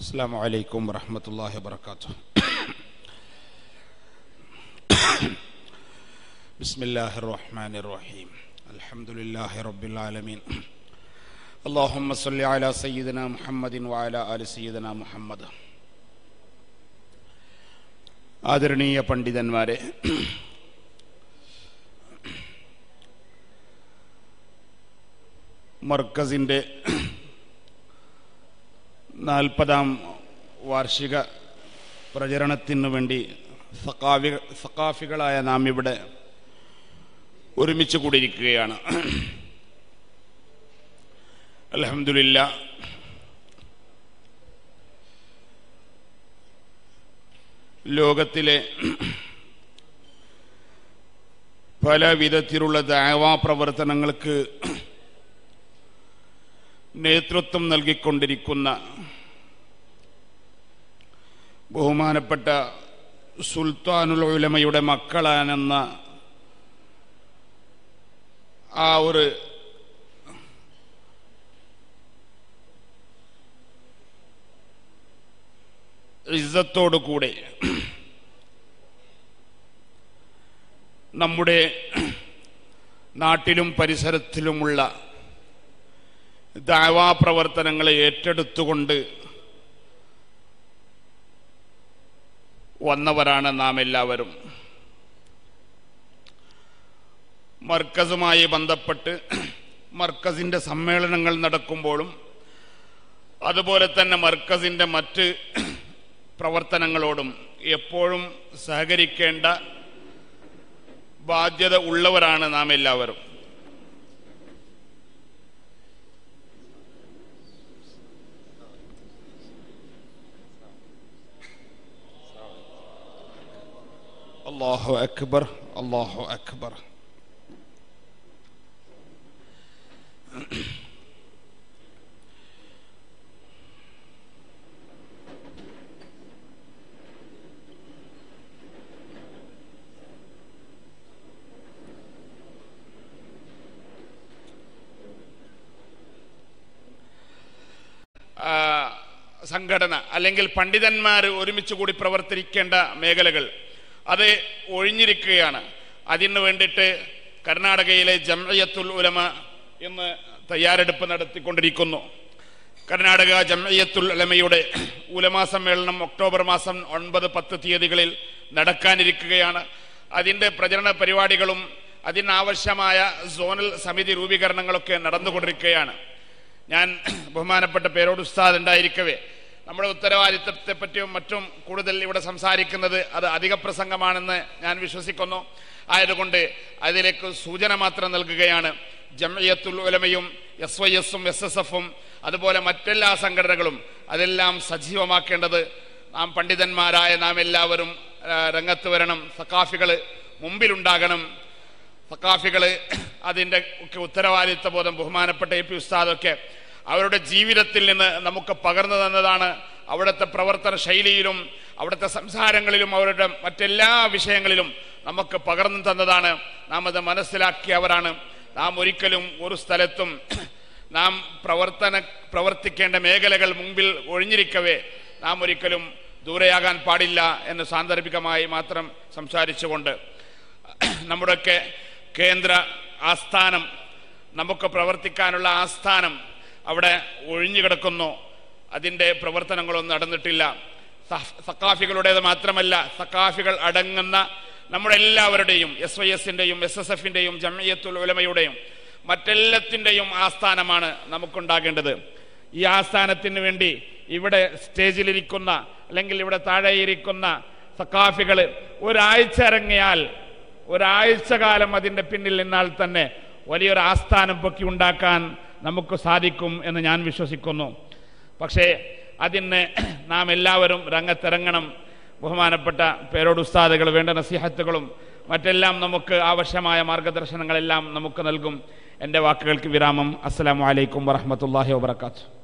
السلام عليكم ورحمة الله وبركاته بسم الله الرحمن الرحيم الحمد لله رب العالمين اللهم صل على سيدنا محمد وعلى آل سيدنا محمد ആദരണീയ പണ്ഡിതന്മാരെ മർക്കസിൻ്റെ നാൽപ്പതാം വാർഷിക പ്രചരണത്തിനു വേണ്ടി സക്കാഫി സക്കാഫികളായ നാം ഇവിടെ ഒരുമിച്ച് കൂടിയിരിക്കുകയാണ്. അലഹമില്ല ലോകത്തിലെ പല വിധത്തിലുള്ള ദാവാ പ്രവർത്തനങ്ങൾക്ക് നേതൃത്വം നൽകിക്കൊണ്ടിരിക്കുന്ന ബഹുമാനപ്പെട്ട സുൽത്താനുൽ ഉലമയുടെ മക്കളാണെന്ന ആ ഒരു ഇസ്സത്തോടു കൂടെ നമ്മുടെ നാട്ടിലും പരിസരത്തിലുമുള്ള ദാവാ പ്രവർത്തനങ്ങളെ ഏറ്റെടുത്തുകൊണ്ട് വന്നവരാണ് നാം എല്ലാവരും മർക്കസുമായി ബന്ധപ്പെട്ട് മർക്കസിന്റെ സമ്മേളനങ്ങൾ നടക്കുമ്പോഴും അതുപോലെ തന്നെ മർക്കസിന്റെ മറ്റ് പ്രവർത്തനങ്ങളോടും എപ്പോഴും സഹകരിക്കേണ്ട ബാധ്യത ഉള്ളവരാണ് നാം എല്ലാവരും അള്ളാഹു അക്ബർ അള്ളാഹു അക്ബർ സംഘടന അല്ലെങ്കിൽ പണ്ഡിതന്മാർ ഒരുമിച്ച് കൂടി പ്രവർത്തിക്കേണ്ട മേഖലകൾ അത് ഒഴിഞ്ഞിരിക്കുകയാണ്. അതിന് വേണ്ടിയിട്ട് കർണാടകയിലെ ജംഅയത്തുൽ ഉലമ എന്ന് തയ്യാറെടുപ്പ് നടത്തിക്കൊണ്ടിരിക്കുന്നു. കർണാടക ജംഅയത്തുൽ ഉലമയുടെ ഉലമാ സമ്മേളനം ഒക്ടോബർ മാസം ഒൻപത് പത്ത് തീയതികളിൽ നടക്കാനിരിക്കുകയാണ്. അതിന്റെ പ്രചരണ പരിപാടികളും അതിനാവശ്യമായ സോണൽ സമിതി രൂപീകരണങ്ങളൊക്കെ നടന്നുകൊണ്ടിരിക്കുകയാണ്. ഞാൻ ബഹുമാനപ്പെട്ട പേരോട് ഉസ്താദ് ഉണ്ടായിരിക്കവേ നമ്മുടെ ഉത്തരവാദിത്തത്തെ പറ്റിയും മറ്റും കൂടുതൽ ഇവിടെ സംസാരിക്കുന്നത് അത് അധിക പ്രസംഗമാണെന്ന് ഞാൻ വിശ്വസിക്കുന്നു. ആയതുകൊണ്ട് അതിലേക്ക് സൂചന മാത്രം നൽകുകയാണ്. ജമയത്തുൽ ഉലമയും എസ് വൈ എസും എസ് എസ് എഫും അതുപോലെ മറ്റെല്ലാ സംഘടനകളും അതെല്ലാം സജീവമാക്കേണ്ടത് നാം പണ്ഡിതന്മാരായ നാം എല്ലാവരും രംഗത്ത് വരണം. സക്കാഫികൾ മുമ്പിലുണ്ടാകണം. സക്കാഫികൾ അതിന്റെ ഒക്കെ ഉത്തരവാദിത്വ ബോധം ബഹുമാനപ്പെട്ട എ പി ഉസ്താദൊക്കെ അവരുടെ ജീവിതത്തിൽ നിന്ന് നമുക്ക് പകർന്നു തന്നതാണ് അവിടുത്തെ പ്രവർത്തന ശൈലിയിലും അവിടുത്തെ സംസാരങ്ങളിലും അവരുടെ മറ്റെല്ലാ വിഷയങ്ങളിലും നമുക്ക് പകർന്നു തന്നതാണ്. നാം അത് മനസ്സിലാക്കിയവരാണ്. നാം ഒരിക്കലും ഒരു സ്ഥലത്തും നാം പ്രവർത്തന പ്രവർത്തിക്കേണ്ട മേഖലകൾ മുമ്പിൽ ഒഴിഞ്ഞിരിക്കവേ. നാം ഒരിക്കലും ദൂരെയാകാൻ പാടില്ല എന്ന് സാന്ദർഭികമായി മാത്രം സംസാരിച്ചുകൊണ്ട് നമ്മുടെയൊക്കെ കേന്ദ്ര ആസ്ഥാനം നമുക്ക് പ്രവർത്തിക്കാനുള്ള ആസ്ഥാനം അവിടെ ഒഴിഞ്ഞു കിടക്കുന്നു. അതിന്റെ പ്രവർത്തനങ്ങളൊന്നും നടന്നിട്ടില്ല. സക്കാഫികളുടേത് മാത്രമല്ല സക്കാഫികൾ അടങ്ങുന്ന നമ്മുടെ എല്ലാവരുടെയും എസ് വൈ എസിന്റെയും എസ് എസ് എഫിന്റെയും ജമയത്തുൽ ഉലമയുടെയും മറ്റെല്ലാത്തിന്റെയും ആസ്ഥാനമാണ് നമുക്കുണ്ടാകേണ്ടത്. ഈ ആസ്ഥാനത്തിന് വേണ്ടി ഇവിടെ സ്റ്റേജിലിരിക്കുന്ന അല്ലെങ്കിൽ ഇവിടെ താഴെയിരിക്കുന്ന സക്കാഫികൾ ഒരാഴ്ച ഇറങ്ങിയാൽ ഒരാഴ്ച കാലം അതിന്റെ പിന്നിൽ നിന്നാൽ തന്നെ വലിയൊരു ആസ്ഥാനം പൊക്കി ഉണ്ടാക്കാൻ നമുക്ക് സാധിക്കും എന്ന് ഞാൻ വിശ്വസിക്കുന്നു. പക്ഷേ അതിന് നാം എല്ലാവരും രംഗത്തിറങ്ങണം. ബഹുമാനപ്പെട്ട പേരോട് ഉസ്താദുകൾ വേണ്ട നസിഹത്തുകളും മറ്റെല്ലാം നമുക്ക് ആവശ്യമായ മാർഗദർശനങ്ങളെല്ലാം നമുക്ക് നൽകും. എന്റെ വാക്കുകൾക്ക് വിരാമം. അസ്സാം വലൈക്കും വറഹമത്തല്ലാഹി വാബർക്കാത്തു